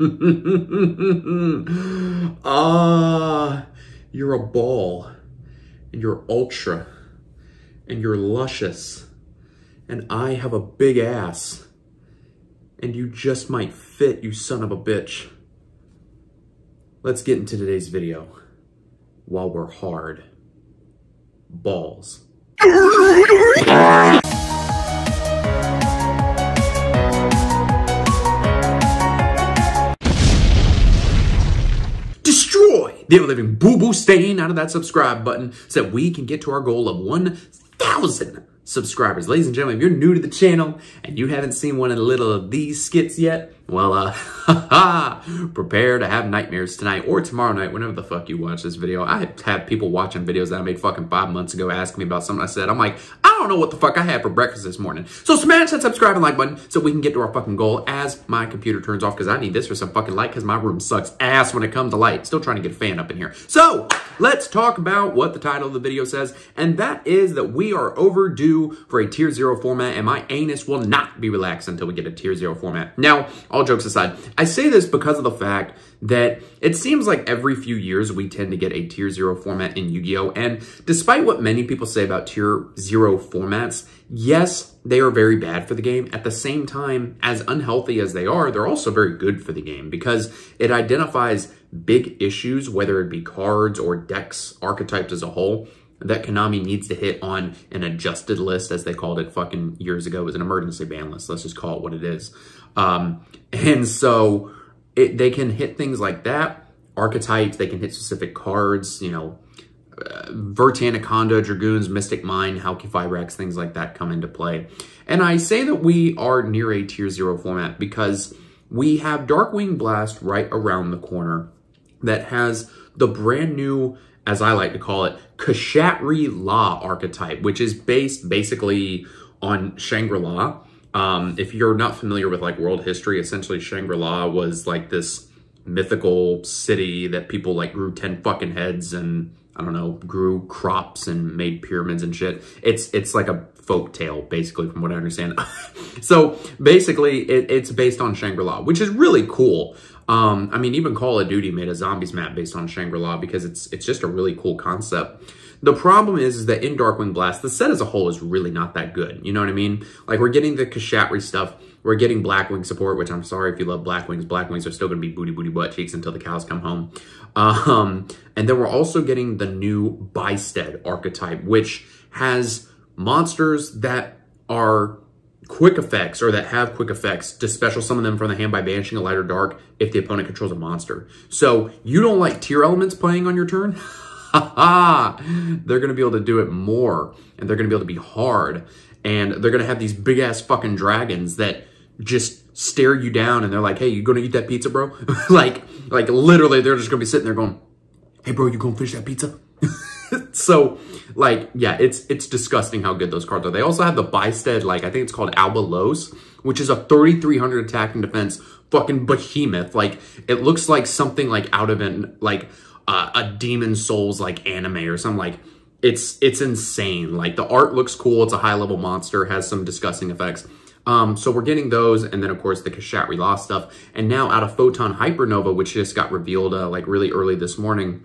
Ah, you're a ball, and you're ultra, and you're luscious, and I have a big ass, and you just might fit, you son of a bitch. Let's get into today's video while we're hard. Balls. Destroy the living boo-boo stain out of that subscribe button so that we can get to our goal of 1,000 subscribers. Ladies and gentlemen, if you're new to the channel and you haven't seen one of the little of these skits yet, well, uh, prepare to have nightmares tonight or tomorrow night, whenever the fuck you watch this video. I have people watching videos that I made fucking five months ago asking me about something I said. I'm like, I don't know what the fuck I had for breakfast this morning. So smash that subscribe and like button so we can get to our fucking goal as my computer turns off because I need this for some fucking light because my room sucks ass when it comes to light. Still trying to get a fan up in here. So let's talk about what the title of the video says, and that is that we are overdue for a tier zero format and my anus will not be relaxed until we get a tier zero format. Now, all jokes aside, I say this because of the fact that it seems like every few years we tend to get a tier zero format in Yu-Gi-Oh! And despite what many people say about tier zero formats, yes, they are very bad for the game. At the same time, as unhealthy as they are, they're also very good for the game because it identifies big issues, whether it be cards or decks, archetypes as a whole, that Konami needs to hit on an adjusted list, as they called it fucking years ago. It was an emergency ban list. Let's just call it what it is. Um, and so it, they can hit things like that, archetypes, they can hit specific cards, you know, uh, Verte Anaconda, Dragoons, Mystic Mine, Halqifibrax, things like that come into play. And I say that we are near a tier zero format because we have Darkwing Blast right around the corner that has the brand new, as I like to call it, Kshatriy La archetype, which is based basically on Shangri-La. Um, if you're not familiar with like world history, essentially Shangri-La was like this mythical city that people like grew 10 fucking heads and I don't know, grew crops and made pyramids and shit. It's it's like a folk tale, basically, from what I understand. so basically, it, it's based on Shangri-La, which is really cool. Um, I mean, even Call of Duty made a zombies map based on Shangri-La because it's it's just a really cool concept. The problem is, is that in Darkwing Blast, the set as a whole is really not that good. You know what I mean? Like, we're getting the Kashatri stuff. We're getting Blackwing support, which I'm sorry if you love Blackwings. Blackwings are still going to be booty booty butt cheeks until the cows come home. Um, and then we're also getting the new Bystial archetype, which has monsters that are quick effects or that have quick effects to special summon them from the hand by banishing a light or dark if the opponent controls a monster. So you don't like Tearlaments playing on your turn? they're going to be able to do it more and they're going to be able to be hard and they're going to have these big ass fucking dragons that just stare you down and they're like, hey, you to eat that pizza, bro? like, like literally they're just to be sitting there going, hey, bro, you to finish that pizza? so like, yeah, it's, it's disgusting how good those cards are. They also have the Bystial, like, I think it's called Alba Los, which is a 3,300 attack and defense fucking behemoth. Like, it looks like something like out of an, like, uh, a Demon Souls like anime or something like it's it's insane. Like the art looks cool. It's a high level monster, has some disgusting effects. Um, so we're getting those, and then of course the Kshatriy La stuff. And now out of Photon Hypernova, which just got revealed uh, like really early this morning,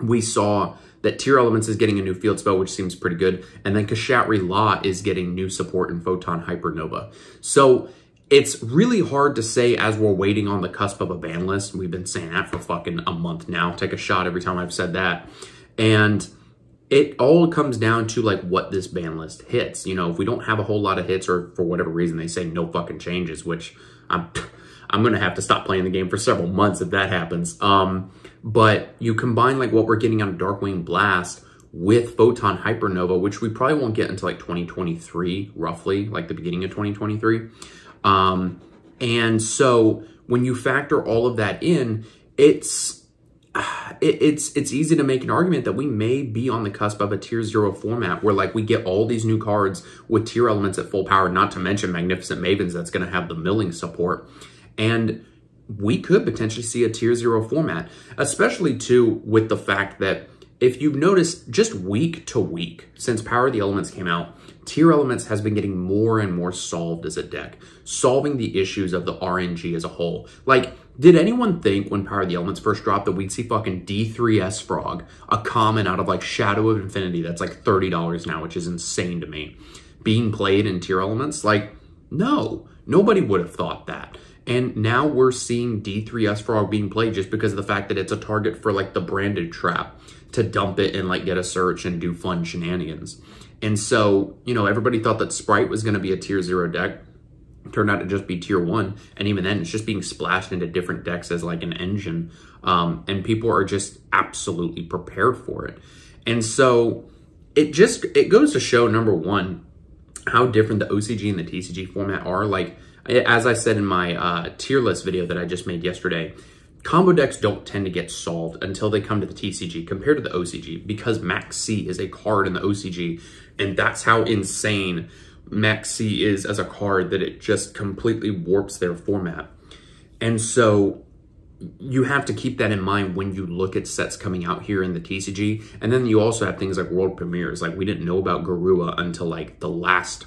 we saw that Tearlaments is getting a new field spell, which seems pretty good. And then Kashatri Law is getting new support in Photon Hypernova. So it's really hard to say as we're waiting on the cusp of a ban list. We've been saying that for fucking a month now. Take a shot every time I've said that. And it all comes down to like what this ban list hits. You know, if we don't have a whole lot of hits or for whatever reason they say no fucking changes, which I'm I'm going to have to stop playing the game for several months if that happens. Um, but you combine like what we're getting on Darkwing Blast with Photon Hypernova, which we probably won't get until like 2023, roughly, like the beginning of 2023. Um, and so when you factor all of that in, it's it, it's it's easy to make an argument that we may be on the cusp of a tier zero format where like we get all these new cards with Tearlaments at full power, not to mention Magnificent Mavens that's going to have the milling support. And we could potentially see a tier zero format, especially too with the fact that if you've noticed just week to week since Power of the Elements came out, Tearlaments has been getting more and more solved as a deck, solving the issues of the RNG as a whole. Like, Did anyone think when Power of the Elements first dropped that we'd see fucking D3S Frog, a common out of like Shadow of Infinity that's like $30 now, which is insane to me, being played in Tearlaments? Like, no, nobody would have thought that. And now we're seeing D3S Frog being played just because of the fact that it's a target for like the branded trap to dump it and like get a search and do fun shenanigans. And so, you know, everybody thought that Sprite was going to be a tier zero deck. Turned out to just be tier one. And even then, it's just being splashed into different decks as like an engine. Um, and people are just absolutely prepared for it. And so it just, it goes to show number one, how different the OCG and the TCG format are. Like, as I said in my uh, tier list video that I just made yesterday, combo decks don't tend to get solved until they come to the TCG compared to the OCG because Max C is a card in the OCG and that's how insane Max C is as a card that it just completely warps their format. And so you have to keep that in mind when you look at sets coming out here in the TCG. And then you also have things like world premieres. Like we didn't know about Garura until like the last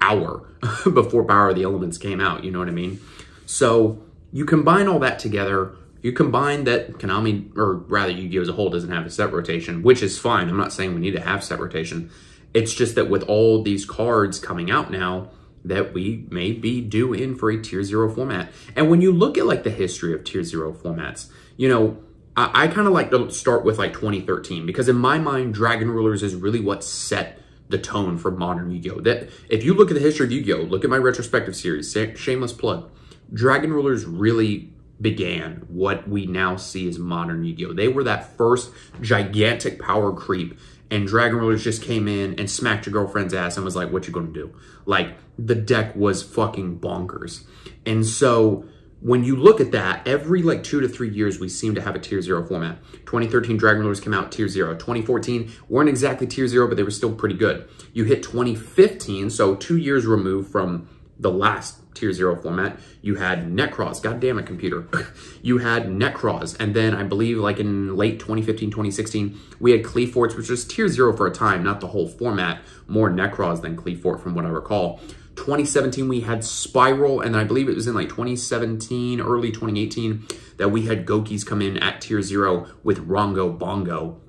hour before Power of the Elements came out. You know what I mean? So you combine all that together. You combine that Konami, or rather Yu-Gi-Oh! as a whole doesn't have a set rotation, which is fine. I'm not saying we need to have set rotation. It's just that with all these cards coming out now, that we may be due in for a tier zero format. And when you look at like the history of tier zero formats, you know, I, I kind of like to start with like 2013 because in my mind, Dragon Rulers is really what set the tone for modern Yu-Gi-Oh! That if you look at the history of Yu-Gi-Oh! Look at my retrospective series, shameless plug. Dragon Rulers really began what we now see as modern Yu-Gi-Oh! They were that first gigantic power creep and Dragon Rulers just came in and smacked your girlfriend's ass and was like, what you gonna do? Like, the deck was fucking bonkers. And so when you look at that, every like two to three years, we seem to have a tier zero format. 2013 Dragon Rulers came out tier zero. 2014 weren't exactly tier zero, but they were still pretty good. You hit 2015, so two years removed from the last tier zero format, you had Nekroz. God damn it, computer. you had Nekroz. And then I believe like in late 2015, 2016, we had Qliphorts, which was tier zero for a time, not the whole format, more Nekroz than Qliphort from what I recall. 2017, we had SPYRAL, and I believe it was in like 2017, early 2018, that we had Goukis come in at tier zero with Rongo Bongo.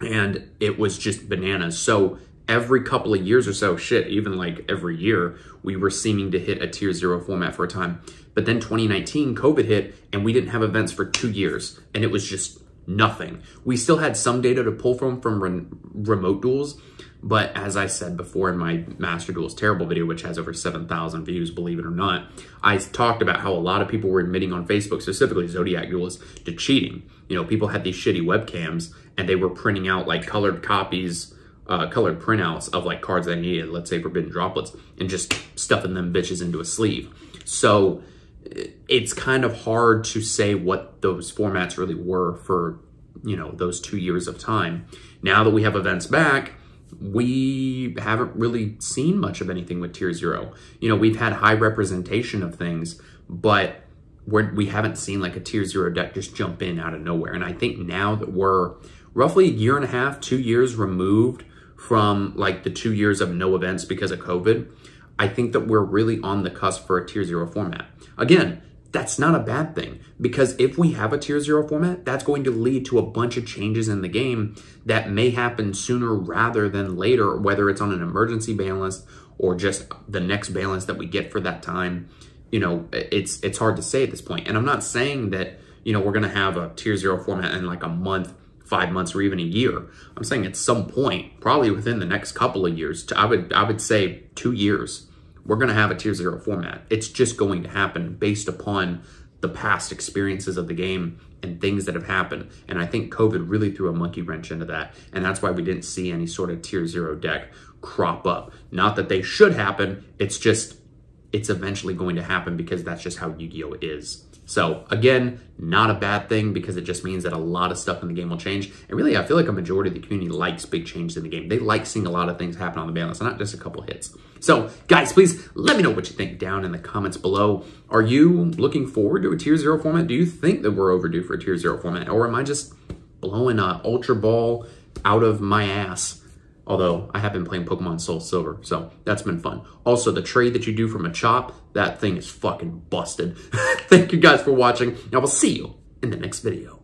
And it was just bananas. So every couple of years or so, shit, even like every year, we were seeming to hit a tier zero format for a time. But then 2019, COVID hit, and we didn't have events for two years, and it was just nothing. We still had some data to pull from from re remote duels, but as I said before in my Master Duels Terrible video, which has over 7,000 views, believe it or not, I talked about how a lot of people were admitting on Facebook, specifically Zodiac Duels, to cheating. You know, people had these shitty webcams, and they were printing out like colored copies uh, colored printouts of like cards they needed, let's say Forbidden Droplets, and just stuffing them bitches into a sleeve. So it's kind of hard to say what those formats really were for, you know, those two years of time. Now that we have events back, we haven't really seen much of anything with Tier Zero. You know, we've had high representation of things, but we're, we haven't seen like a Tier Zero deck just jump in out of nowhere. And I think now that we're roughly a year and a half, two years removed from like the two years of no events because of COVID, I think that we're really on the cusp for a tier zero format. Again, that's not a bad thing because if we have a tier zero format, that's going to lead to a bunch of changes in the game that may happen sooner rather than later, whether it's on an emergency balance or just the next balance that we get for that time. You know, it's it's hard to say at this point. And I'm not saying that, you know, we're going to have a tier zero format in like a month five months or even a year. I'm saying at some point, probably within the next couple of years, I would I would say two years, we're going to have a tier zero format. It's just going to happen based upon the past experiences of the game and things that have happened. And I think COVID really threw a monkey wrench into that. And that's why we didn't see any sort of tier zero deck crop up. Not that they should happen. It's just, it's eventually going to happen because that's just how Yu-Gi-Oh! is. So again, not a bad thing because it just means that a lot of stuff in the game will change. And really, I feel like a majority of the community likes big changes in the game. They like seeing a lot of things happen on the balance, not just a couple hits. So guys, please let me know what you think down in the comments below. Are you looking forward to a tier zero format? Do you think that we're overdue for a tier zero format? Or am I just blowing a ultra ball out of my ass Although I have been playing Pokemon Soul Silver, so that's been fun. Also, the trade that you do from a chop, that thing is fucking busted. Thank you guys for watching, and I will see you in the next video.